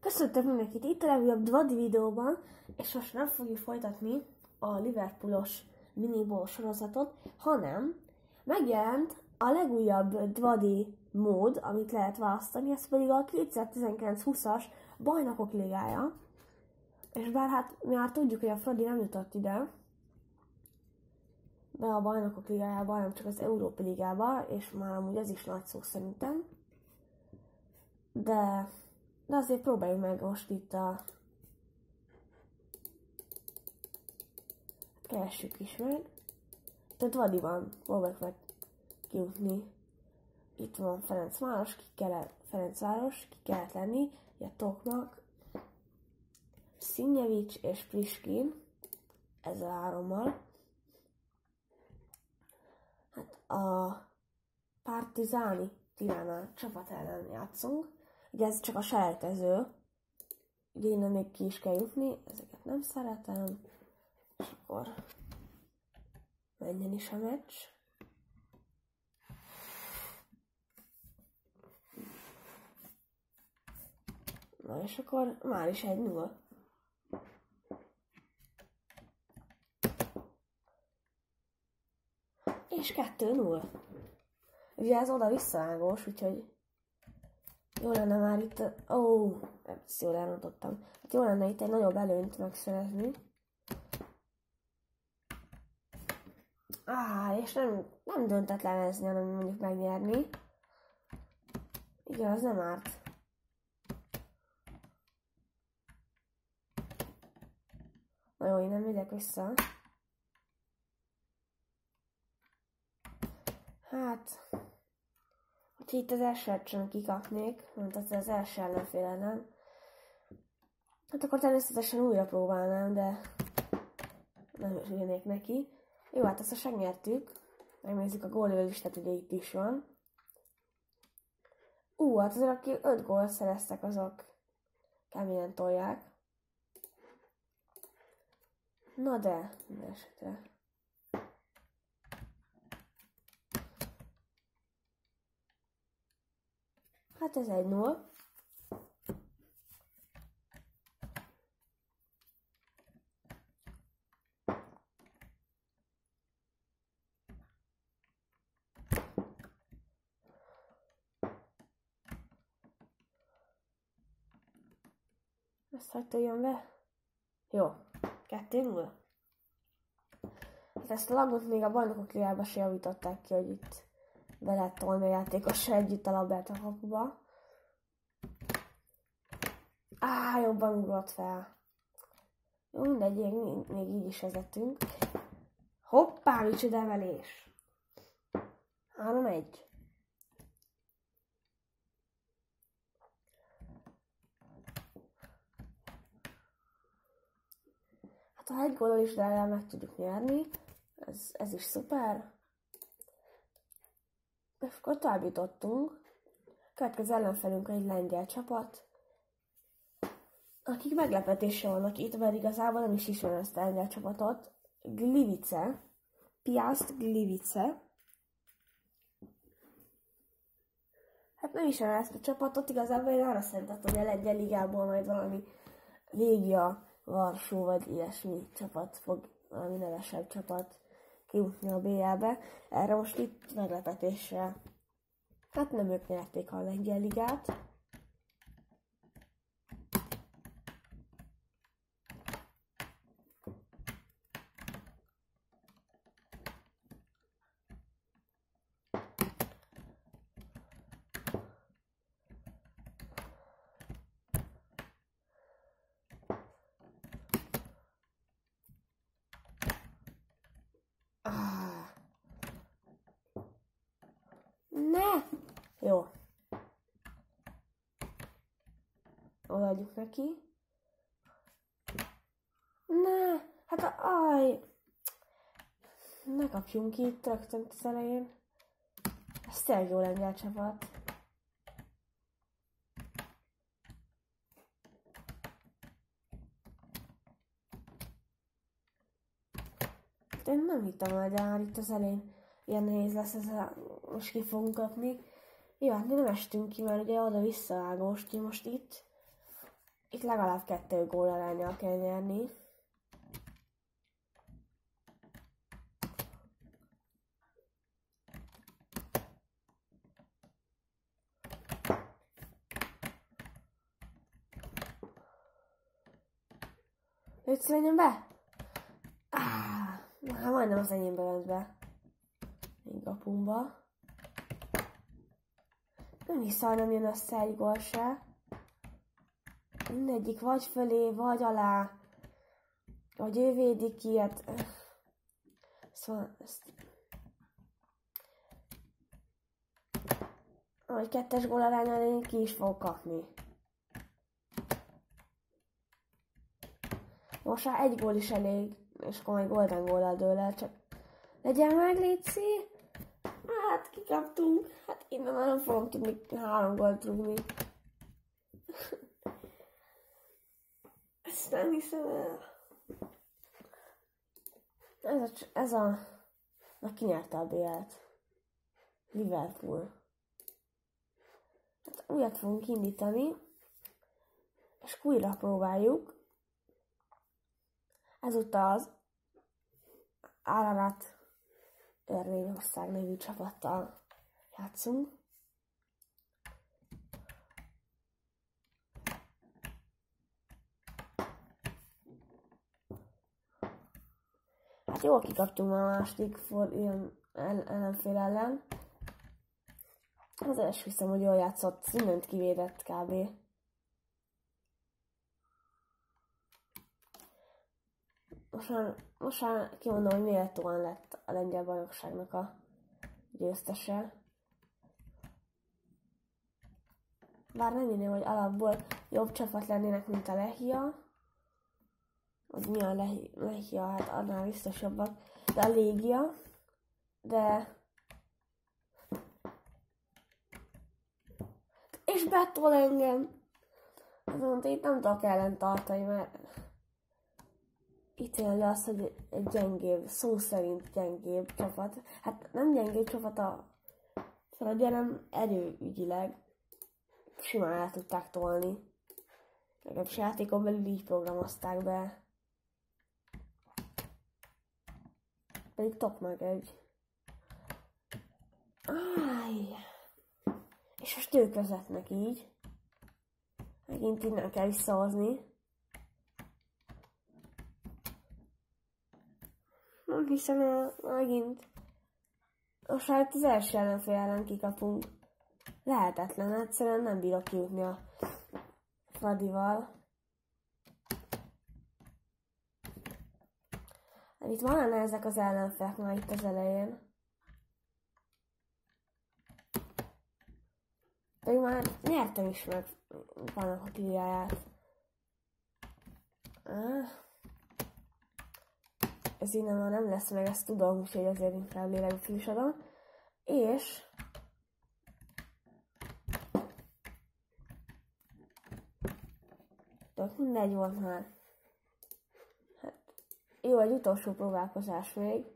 Köszöntök mindenkit itt a legújabb Dvadi videóban, és most nem fogjuk folytatni a Liverpoolos miniball sorozatot, hanem megjelent a legújabb Dvadi mód, amit lehet választani, ez pedig a 2019-20-as Bajnokok Ligája. És bár hát mi már tudjuk, hogy a Fradi nem jutott ide, be a Bajnokok Ligájába, hanem csak az Európa Ligába, és már amúgy ez is nagy szó szerintem. De de azért próbáljuk meg most itt a... Keressük is meg. Tehát Vadi van, próbáljuk meg kijutni. Itt van Ferencváros, ki kellett, Ferencváros, ki kellett lenni, ugye Tokmak, Szinyevics és Priskin, ez a hárommal. Hát a Partizáni Tirana csapat ellen játszunk, Ugye ez csak a selejtező. Ugye innen még ki is kell jutni, ezeket nem szeretem. És akkor menjen is a meccs. Na és akkor már is egy nulla. És kettő nulla. Ugye ez oda-visszaágós, úgyhogy jó lenne már itt, ó, oh, ezt jól elrontottam. Hát jó lenne itt egy nagyobb előnyt megszerezni. Ah, és nem, nem döntetlenezni, hanem mondjuk megnyerni. Igen, az nem árt. Na jó, én nem megyek vissza. Hát, ha itt az első sem kikapnék, mint az, az első ellenfél ellen, hát akkor természetesen újra próbálnám, de nem örülnék neki. Jó, hát ezt a nyertük. Megnézzük a gólölistát, ugye itt is van. Ú, hát azért aki 5 gólt szereztek, azok keményen tolják. Na de, minden esetre. Hát ez egy null. Ezt hagyta jön be? Jó, kettő nulla. Hát ezt a lagot még a bajnokok ligába se javították ki, hogy itt be lehet tolni a játékossal együtt a labdát a kapuba. Á, jobban ugrott fel. Jó, mindegy, még, még így is vezetünk. Hoppá, micsoda emelés. 3-1. Hát ha egy gólal is de meg tudjuk nyerni, ez, ez is szuper. Akkor tovább jutottunk. Következő ellenfelünk egy lengyel csapat, akik meglepetése vannak itt, mert igazából nem is ismerem ezt a lengyel csapatot. Glivice. Piast Glivice. Hát nem ismerem ezt a csapatot, igazából én arra szerintem, hogy a lengyel ligából majd valami Légia, Varsó vagy ilyesmi csapat fog, valami nevesebb csapat kijutni a BL-be. Erre most itt meglepetésre, hát nem ők nyerték a lengyel ligát, Ne! Jó. Odaadjuk neki. Ne! Hát aj! Ne kapjunk itt rögtön az elején. Ez tényleg jó lengyel csapat. Én nem hittem, hogy már itt az elején ilyen nehéz lesz ez most ki fogunk kapni. Jó, hát mi nem estünk ki, mert ugye oda-vissza ágós, most itt. Itt legalább kettő gól arányal kell nyerni. Légy menjen be! Ah, hát majdnem az enyémbe be. Még a pumba. Nem hiszem, nem jön össze egy gól se. Mindegyik vagy fölé, vagy alá. Vagy ő védi ki, hát... Szóval ezt... Vagy kettes gól arányal én ki is fog kapni. Most már egy gól is elég, és akkor majd golden gól dől el, csak legyen meg, Léci. Hát kikaptunk, hát már nem fogom tudni három gólt rúgni. Ezt nem hiszem el. Ez a, ez a... Na, ki nyerte a BL-t? Liverpool. Hát újat fogunk indítani, és újra próbáljuk. Ezúttal az Ararat Örményország nevű csapattal játszunk. Hát jól kikaptunk a második for, ilyen ellenfél ellen. Az első hiszem, hogy jól játszott, mindent kivédett kb. Most már, most már kimondom, hogy méltóan lett a lengyel bajnokságnak a győztese. Bár nem inném, hogy alapból jobb csapat lennének, mint a Lehia. Vagy mi a Lehia, hát annál biztos jobbak. De a Légia. De... És betol engem. Azon itt nem tudok ellen tartani, mert ítélni azt, hogy egy gyengébb, szó szerint gyengébb csapat. Hát nem gyengébb csapat a Fradi, hanem erőügyileg simán el tudták tolni. Legalábbis játékon belül így programozták be. Pedig top meg egy. Áj. És most ők vezetnek így. Megint innen kell visszahozni. Nem hiszem el, megint. Most hát az első ellenfél ellen kikapunk. Lehetetlen, egyszerűen nem bírok kijutni a Fradival. Hát itt van ezek az ellenfelek már itt az elején. Pedig már nyertem is meg vannak a kliáját. Ah ez innen már nem lesz meg, ezt tudom, úgyhogy azért inkább lélegzés adom. És Tök mindegy volt már. Hát, jó, egy utolsó próbálkozás még.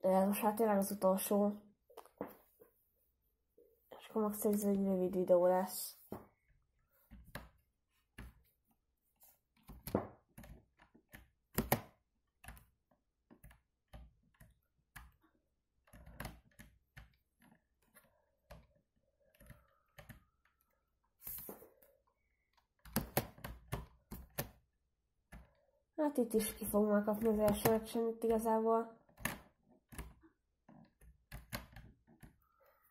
De most hát tényleg az utolsó. És akkor max ez egy rövid videó lesz. Hát itt is ki fog már kapni az első meccsen itt igazából.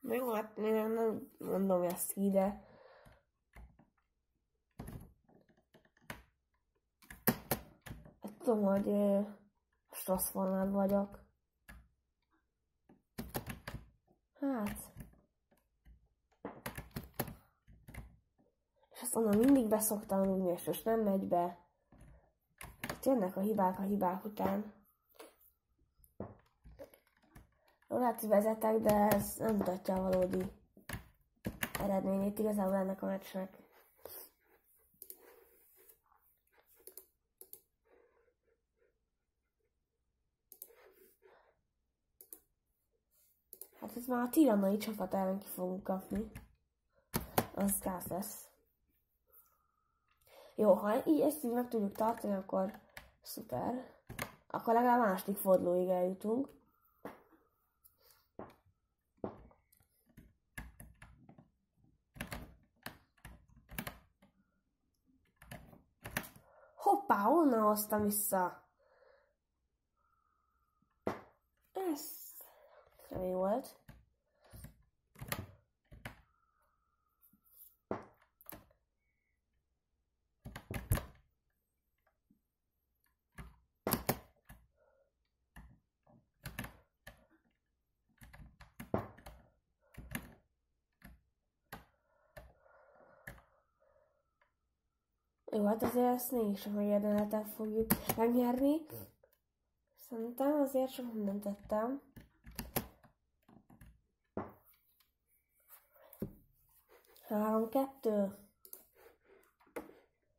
Jó, hát én nem mondom ezt ki, de... Hát tudom, hogy uh, Strasfornál vagyok. Hát... És azt mondom, mindig beszoktam rúgni, és most nem megy be jönnek a hibák a hibák után. Lehet, hogy vezetek, de ez nem mutatja a valódi eredményét igazából ennek a meccsnek. Hát ez már a tiranai csapat ellen ki fogunk kapni. Az gáz lesz. Jó, ha így ezt így meg tudjuk tartani, akkor szuper. Akkor legalább második fordulóig eljutunk. Hoppá, onnan hoztam vissza. Ez kemény volt. Jó, hát azért ezt mégis a megérdemelten fogjuk megnyerni. Szerintem azért sok mindent tettem. Három, kettő.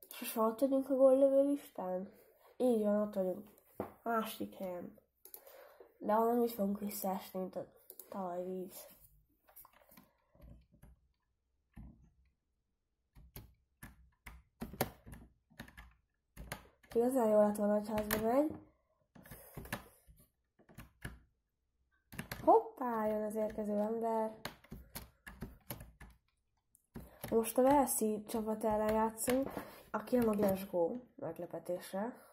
És most ott vagyunk a góllövő listán? Így van, ott vagyunk. Másik helyen. De onnan úgy fogunk visszaesni, mint a talajvíz. Igazán jól lett volna, hogy házba megy. Hoppá, jön az érkező ember. Most a Velszi csapat ellen játszunk, aki a Glasgow meglepetésre.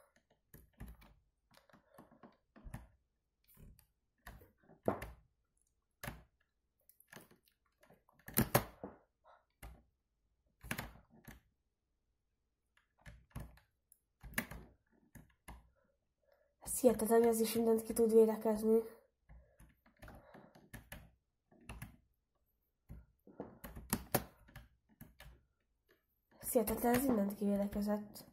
Hihetetlen, hogy ez is mindent ki tud védekezni. Ez hihetetlen, ez mindent kivédekezett.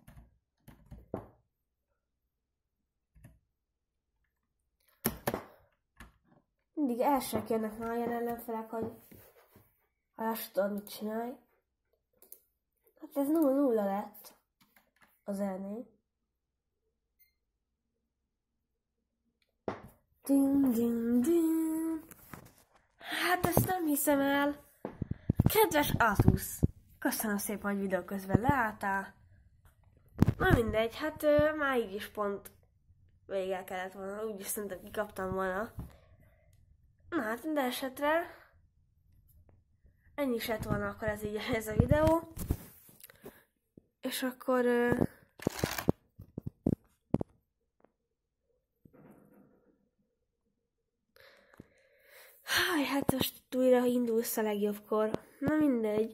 Mindig elsők jönnek már olyan ellenfelek, hogy tudod, mit csinálj. Hát ez 0-0 lett az elnél. Ding, ding, ding. Hát ezt nem hiszem el. Kedves Atus, köszönöm szépen, hogy videó közben leálltál. Na mindegy, hát ö, már így is pont vége kellett volna, úgyis szerintem kikaptam volna. Na hát minden esetre ennyi is lett volna akkor ez így ez a videó. És akkor ö, Háj, hát most újra indulsz a legjobbkor. Na mindegy.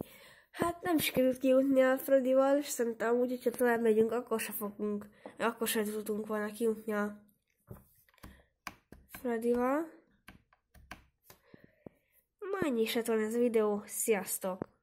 Hát nem sikerült kijutni a Frodival, és szerintem úgy, hogyha tovább megyünk, akkor se fogunk, akkor se tudunk volna kijutni a Frodival. Ma ennyi is lett volna ez a videó. Sziasztok!